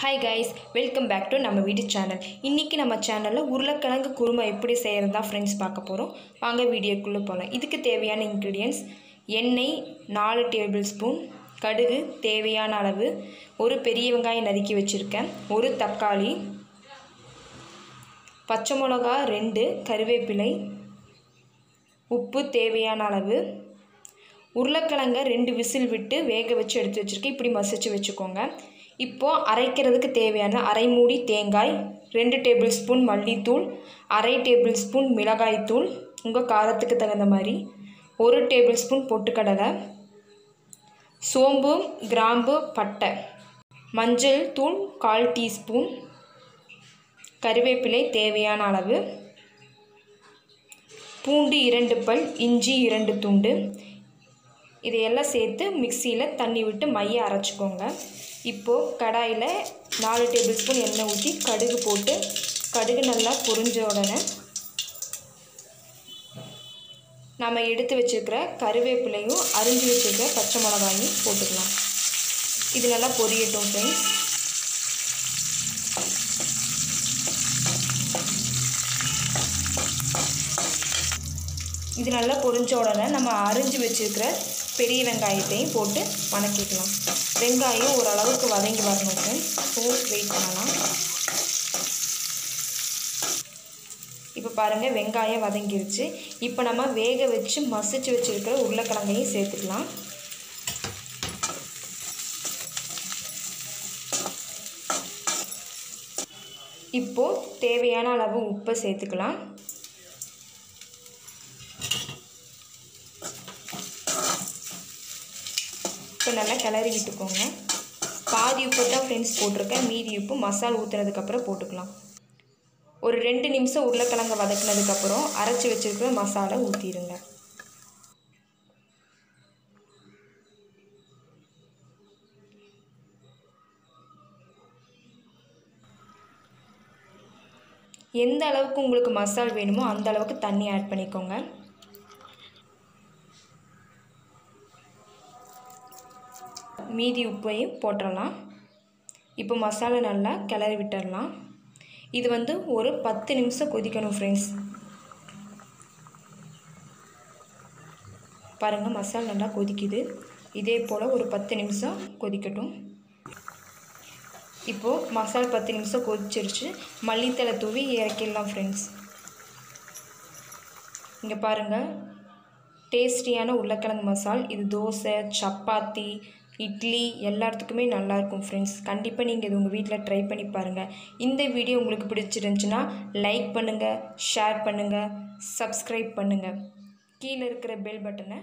Hi guys welcome back to நம்ம வீட்டு channel இன்றைக்கி நம்ம சேனலில் உருளைக்கிழங்கு குருமா எப்படி செய்கிறதா ஃப்ரெண்ட்ஸ் பார்க்க போகிறோம் வாங்க வீடியோக்குள்ளே போகலாம் இதுக்கு தேவையான இன்க்ரீடியன்ஸ் எண்ணெய் நாலு டேபிள் ஸ்பூன் கடுகு தேவையான அளவு ஒரு பெரிய வெங்காயம் நறுக்கி வச்சுருக்கேன் ஒரு தக்காளி பச்சை மிளகா ரெண்டு கருவேப்பிலை உப்பு தேவையான அளவு உருளைக்கிழங்க ரெண்டு விசில் விட்டு வேக வச்சு எடுத்து வச்சுருக்கேன். இப்படி மசிச்சு வச்சுக்கோங்க. இப்போது அரைக்கிறதுக்கு தேவையான அரை மூடி தேங்காய் ரெண்டு டேபிள் ஸ்பூன் மல்லித்தூள் அரை டேபிள் ஸ்பூன் மிளகாய்த்தூள் உங்கள் காரத்துக்கு தகுந்த மாதிரி ஒரு டேபிள் ஸ்பூன் பொட்டுக்கடலை சோம்பு கிராம்பு பட்டை மஞ்சள் தூள் கால் டீஸ்பூன் கருவேப்பிலை தேவையான அளவு பூண்டு இரண்டு பல் இஞ்சி இரண்டு துண்டு இதையெல்லாம் சேர்த்து மிக்சியில் தண்ணி விட்டு மைய அரைச்சிக்கோங்க. இப்போது கடாயில் நாலு டேபிள் ஸ்பூன் எண்ணெய் ஊற்றி கடுகு போட்டு கடுகு நல்லா பொரிஞ்ச உடனே நம்ம எடுத்து வச்சுருக்கிற கருவேப்பிலையும் அரிஞ்சு வச்சுருக்கிற பச்சை மிளகாயும் போட்டுக்கலாம். இது நல்லா பொரியட்டும் ஃப்ரெண்ட்ஸ் இது நல்லா பொரிஞ்ச உடனே நம்ம அரிஞ்சு வச்சுருக்கிற பெரிய வெங்காயத்தையும் போட்டு வணக்கிக்கலாம். வெங்காயம் ஓரளவுக்கு வதங்கி வரணும் ஸோ வெயிட் பண்ணலாம். இப்போ பாருங்கள் வெங்காயம் வதங்கிருச்சு. இப்போ நம்ம வேக வச்சு மசிச்சு வச்சுருக்கிற உருளைக்கிழங்கையும் சேர்த்துக்கலாம். இப்போது தேவையான அளவு உப்பை சேர்த்துக்கலாம். இப்போ நல்லா கிளறி விட்டுக்கோங்க. பாதி உப்பு தான் ஃப்ரெண்ட்ஸ் போட்டிருக்கேன். மீதி உப்பு மசால் ஊற்றுனதுக்கப்புறம் போட்டுக்கலாம். ஒரு ரெண்டு நிமிஷம் உருளைக்கிழங்கை வதக்குனதுக்கப்புறம் அரைச்சி வச்சுருக்கிற மசாலா ஊற்றிடுங்க எந்த அளவுக்கு உங்களுக்கு மசால் வேணுமோ அந்த அளவுக்கு தண்ணி ஆட் பண்ணிக்கோங்க. மீதி உப்பையும் போட்டுடலாம் இப்போ மசாலா நல்லா கிளறி விட்டுடலாம் இது வந்து ஒரு பத்து நிமிஷம் கொதிக்கணும் ஃப்ரெண்ட்ஸ் பாருங்கள் மசாலா நல்லா கொதிக்குது. இதே போல் ஒரு பத்து நிமிஷம் கொதிக்கட்டும். இப்போது மசாலா பத்து நிமிஷம் கொதிச்சிருச்சு. மல்லித்தலை தூவி இறக்கிடலாம் ஃப்ரெண்ட்ஸ் இங்கே பாருங்கள் டேஸ்டியான உருளைக்கிழங்கு மசால். இது தோசை சப்பாத்தி இட்லி எல்லாத்துக்குமே நல்லாயிருக்கும் ஃப்ரெண்ட்ஸ் கண்டிப்பாக நீங்கள் இது உங்கள் வீட்டில் ட்ரை பண்ணி பாருங்கள் இந்த வீடியோ உங்களுக்கு பிடிச்சிருந்துச்சுன்னா லைக் பண்ணுங்கள் ஷேர் பண்ணுங்கள் சப்ஸ்கிரைப் பண்ணுங்கள் கீழே இருக்கிற பெல் பட்டனை